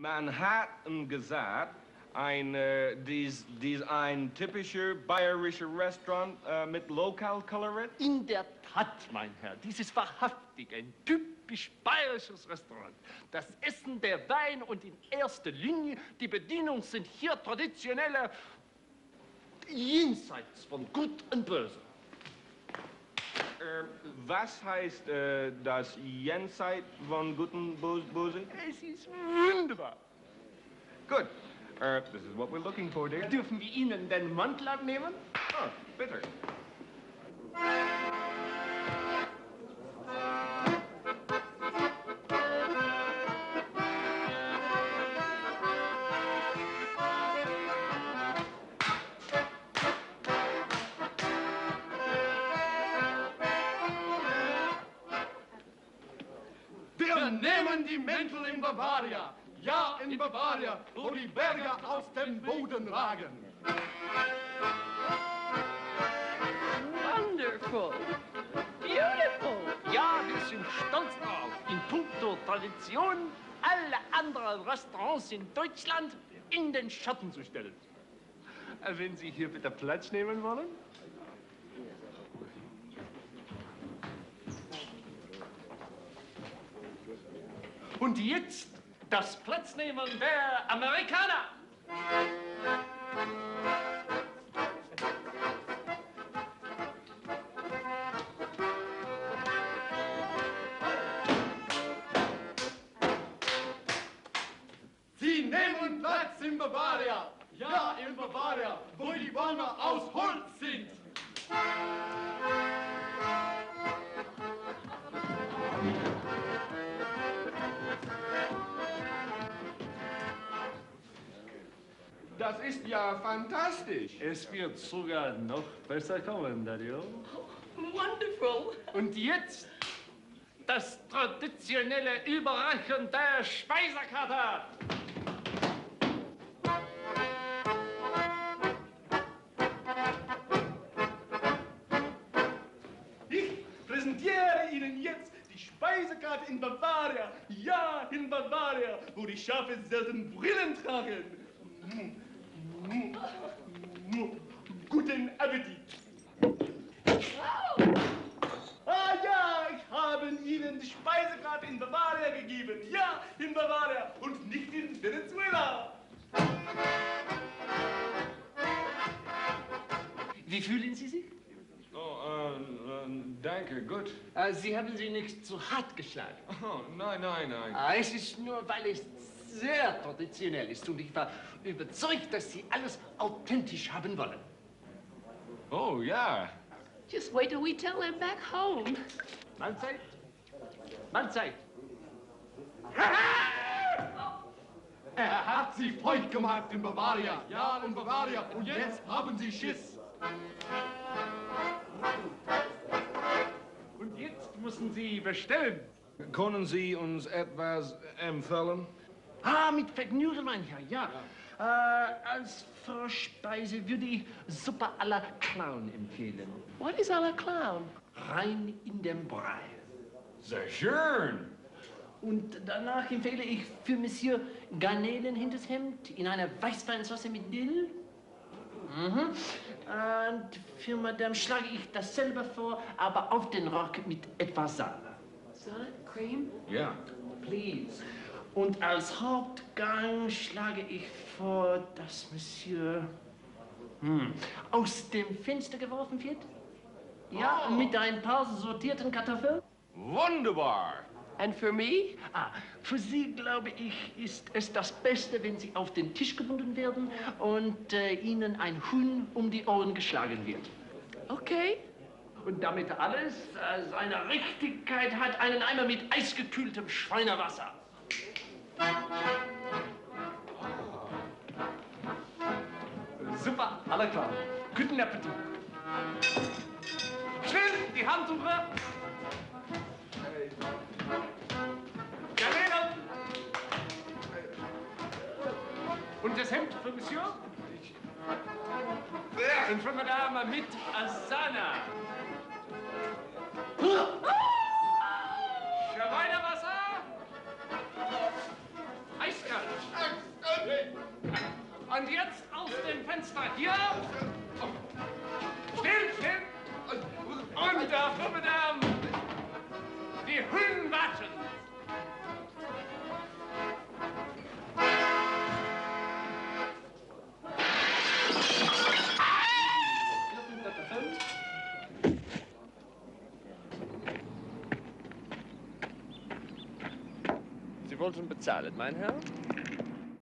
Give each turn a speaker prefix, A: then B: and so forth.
A: Man hat gesagt, ein, äh, dies, dies ein typischer bayerischer Restaurant äh, mit Lokalkolorit?
B: In der Tat, mein Herr, dies ist wahrhaftig ein typisch bayerisches Restaurant. Das Essen, der Wein und in erster Linie die Bedienung sind hier traditionelle jenseits von Gut und Böse.
A: Äh, was heißt äh, das Jenseits von Gut und Bo- Böse?
B: Es ist wunderbar.
A: Good. Uh, this is what we're looking for, dear.
B: Dürfen wir Ihnen den Mantel abnehmen?
A: Oh, bitte.
C: Nehmen die Mäntel in Bavaria. Ja, in Bavaria, wo die Berge aus dem Boden ragen.
D: Wonderful. Beautiful.
B: Ja, wir sind stolz drauf. In puncto Tradition, alle anderen Restaurants in Deutschland in den Schatten zu stellen. Äh, Wenn Sie hier bitte Platz nehmen wollen? Und jetzt das Platznehmen der Amerikaner.
C: Sie nehmen Platz in Bavaria. Ja, in Bavaria, wo die Bäume aus Holz sind.
A: Das ist ja fantastisch.
B: Es wird sogar noch besser kommen, Dario.
D: Wonderful.
B: Und jetzt das traditionelle Überreichen der Speisekarte.
C: Ich präsentiere Ihnen jetzt die Speisekarte in Bavaria. Ja, in Bavaria, wo die Schafe selten Brillen tragen. Guten Appetit. Ah ja, ich habe Ihnen die Speisekarte in Bavaria gegeben. Ja, in Bavaria und nicht in Venezuela.
B: Wie fühlen Sie sich?
A: Oh, äh, äh, danke, gut.
B: Äh, Sie haben Sie nicht zu hart geschlagen.
A: Oh, nein, nein, nein.
B: Ah, Es ist nur, weil es sehr traditionell ist und ich war überzeugt, dass Sie alles authentisch haben wollen.
A: Oh, ja.
D: Just wait till we tell them back home.
B: Mahlzeit. Mahlzeit.
C: Er hat sie feucht gemacht in Bavaria. Ja, in Bavaria. Und jetzt haben sie Schiss.
B: Und jetzt müssen Sie bestellen.
A: Können Sie uns etwas empfehlen?
B: Ah, mit Vergnügen, mein Herr, ja. Äh, als Vorspeise würde ich Suppe à la Clown empfehlen.
D: What is a la clown?
B: Rein in den Brei.
A: Sehr schön.
B: Und danach empfehle ich für Monsieur Garnelen hinters Hemd in einer Weißweinsauce mit Dill. Mhm. Und für Madame schlage ich dasselbe vor, aber auf den Rock mit etwas Sahne.
D: Son, cream?
A: Ja.
B: Please. Und als Hauptgang schlage ich vor, dass Monsieur hm, aus dem Fenster geworfen wird. Ja, mit ein paar sortierten Kartoffeln.
A: Wunderbar.
D: And for me?
B: Ah, für Sie, glaube ich, ist es das Beste, wenn Sie auf den Tisch gebunden werden und äh, Ihnen ein Huhn um die Ohren geschlagen wird.
D: Okay.
B: Und damit alles äh, seine Richtigkeit hat, einen Eimer mit eisgekühltem Schweinewasser. Super, alle klar. Guten Appetit. Schnell, die Handtucher. Garnelen. Und das Hemd für Monsieur? Und für Madame mit Asana.
E: Dem Fenster hier.
B: Still, still! Und dafür, Madame! Die Hüllen warten!
C: Sie wollten bezahlen, mein Herr?